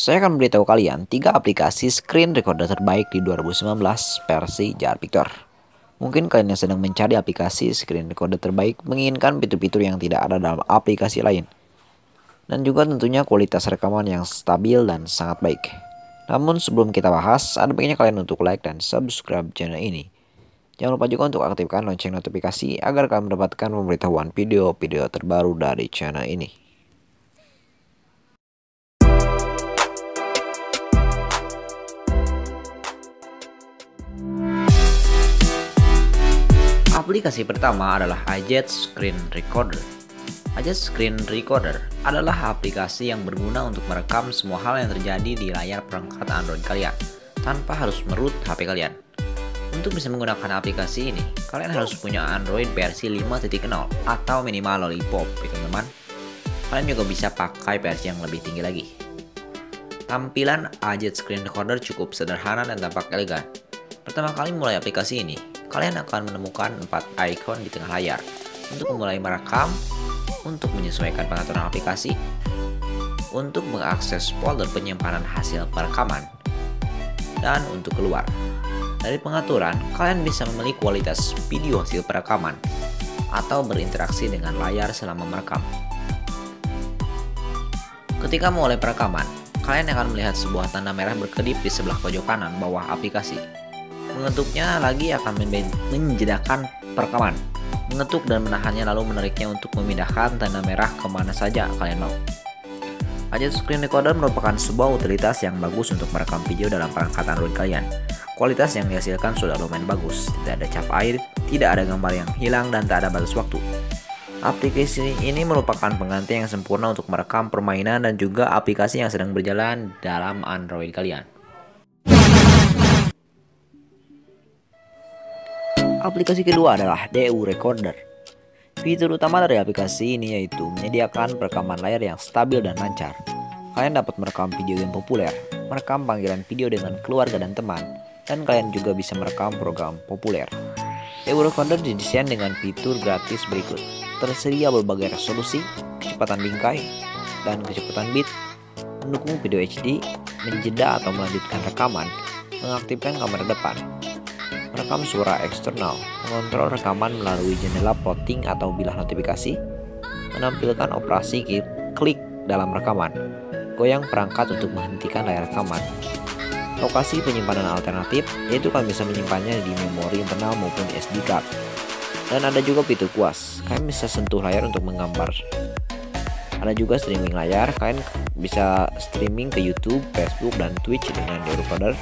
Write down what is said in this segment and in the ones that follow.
Saya akan memberitahu kalian tiga aplikasi screen recorder terbaik di 2019 versi Jar Pictor. Mungkin kalian yang sedang mencari aplikasi screen recorder terbaik menginginkan fitur-fitur yang tidak ada dalam aplikasi lain. Dan juga tentunya kualitas rekaman yang stabil dan sangat baik. Namun sebelum kita bahas, ada baiknya kalian untuk like dan subscribe channel ini. Jangan lupa juga untuk aktifkan lonceng notifikasi agar kalian mendapatkan pemberitahuan video-video terbaru dari channel ini. Aplikasi pertama adalah iJet Screen Recorder. iJet Screen Recorder adalah aplikasi yang berguna untuk merekam semua hal yang terjadi di layar perangkat Android kalian tanpa harus meroot HP kalian. Untuk bisa menggunakan aplikasi ini, kalian harus punya Android versi 5.0 atau minimal Lollipop, ya teman-teman. Kalian juga bisa pakai versi yang lebih tinggi lagi. Tampilan iJet Screen Recorder cukup sederhana dan tampak elegan. Pertama kali mulai aplikasi ini, kalian akan menemukan empat icon di tengah layar untuk memulai merekam, untuk menyesuaikan pengaturan aplikasi, untuk mengakses folder penyimpanan hasil perekaman, dan untuk keluar. Dari pengaturan, kalian bisa memilih kualitas video hasil perekaman atau berinteraksi dengan layar selama merekam. Ketika mulai perekaman, kalian akan melihat sebuah tanda merah berkedip di sebelah pojok kanan bawah aplikasi. Mengetuknya lagi akan menjedakan perekaman. Mengetuk dan menahannya lalu menariknya untuk memindahkan tanda merah ke mana saja kalian mau. Ajet Screen Recorder merupakan sebuah utilitas yang bagus untuk merekam video dalam perangkat Android kalian. Kualitas yang dihasilkan sudah lumayan bagus, tidak ada cap air, tidak ada gambar yang hilang, dan tak ada batas waktu. Aplikasi ini merupakan pengganti yang sempurna untuk merekam permainan dan juga aplikasi yang sedang berjalan dalam Android kalian. Aplikasi kedua adalah DU Recorder. Fitur utama dari aplikasi ini yaitu menyediakan perekaman layar yang stabil dan lancar. Kalian dapat merekam video yang populer, merekam panggilan video dengan keluarga dan teman, dan kalian juga bisa merekam program populer. DU Recorder didesain dengan fitur gratis berikut. Tersedia berbagai resolusi, kecepatan bingkai, dan kecepatan bit, mendukung video HD, menjeda atau melanjutkan rekaman, mengaktifkan kamera depan, merekam suara eksternal, mengontrol rekaman melalui jendela plotting atau bilah notifikasi, menampilkan operasi klik dalam rekaman, goyang perangkat untuk menghentikan layar rekaman, lokasi penyimpanan alternatif, yaitu kalian bisa menyimpannya di memori internal maupun SD card. Dan ada juga fitur kuas, kalian bisa sentuh layar untuk menggambar. Ada juga streaming layar, kalian bisa streaming ke YouTube, Facebook, dan Twitch dengan Eurocoder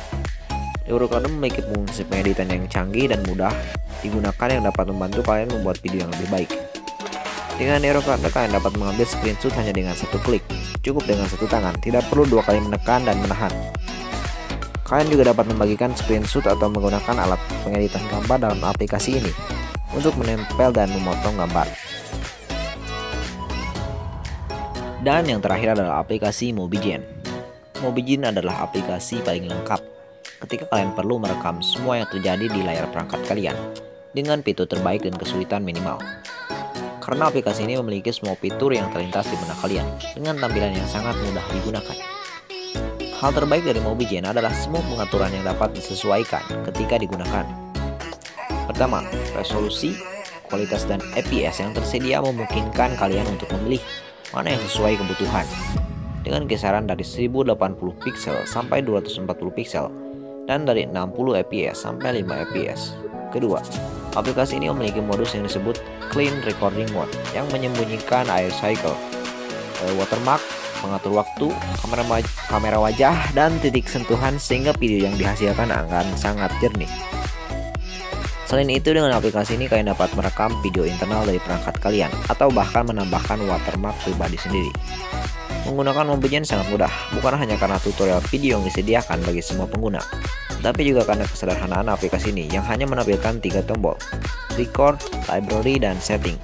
Eurocoder memiliki fungsi pengeditan yang canggih dan mudah digunakan yang dapat membantu kalian membuat video yang lebih baik. Dengan Eurocoder kalian dapat mengambil screenshot hanya dengan satu klik, cukup dengan satu tangan, tidak perlu dua kali menekan dan menahan. Kalian juga dapat membagikan screenshot atau menggunakan alat pengeditan gambar dalam aplikasi ini untuk menempel dan memotong gambar. Dan yang terakhir adalah aplikasi Mobigen. Mobigen adalah aplikasi paling lengkap ketika kalian perlu merekam semua yang terjadi di layar perangkat kalian dengan fitur terbaik dan kesulitan minimal. Karena aplikasi ini memiliki semua fitur yang terlintas di benak kalian dengan tampilan yang sangat mudah digunakan. Hal terbaik dari Mobigen adalah semua pengaturan yang dapat disesuaikan ketika digunakan. Pertama, resolusi, kualitas dan FPS yang tersedia memungkinkan kalian untuk memilih mana yang sesuai kebutuhan dengan kisaran dari 1080 pixel sampai 240 pixel dan dari 60 fps sampai 5 fps. Kedua, aplikasi ini memiliki modus yang disebut Clean Recording Mode yang menyembunyikan air cycle, eh, watermark, mengatur waktu, kamera, kamera wajah, dan titik sentuhan sehingga video yang dihasilkan akan sangat jernih. Selain itu, dengan aplikasi ini kalian dapat merekam video internal dari perangkat kalian atau bahkan menambahkan watermark pribadi sendiri. Menggunakan Mobigen sangat mudah, bukan hanya karena tutorial video yang disediakan bagi semua pengguna, tapi juga karena kesederhanaan aplikasi ini yang hanya menampilkan tiga tombol, record, library, dan setting.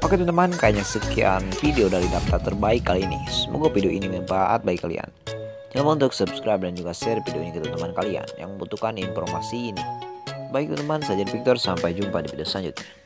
Oke teman-teman, kayaknya sekian video dari daftar terbaik kali ini. Semoga video ini bermanfaat bagi kalian. Jangan lupa untuk subscribe dan juga share video ini ke teman-teman kalian yang membutuhkan informasi ini. Baik teman-teman, saya Victor, sampai jumpa di video selanjutnya.